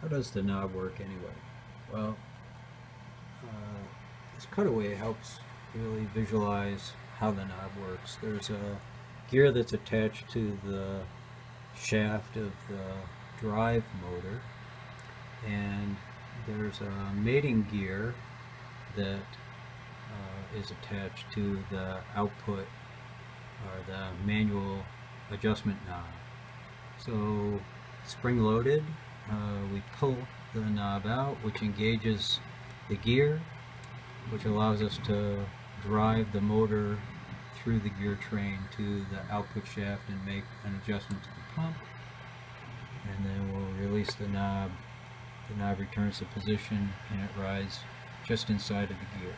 How does the knob work anyway? Well, uh, this cutaway helps really visualize how the knob works. There's a gear that's attached to the shaft of the drive motor and there's a mating gear that uh, is attached to the output or the manual adjustment knob. So spring loaded, Uh, we pull the knob out which engages the gear which allows us to drive the motor through the gear train to the output shaft and make an adjustment to the pump. And then we'll release the knob. The knob returns to position and it rides just inside of the gear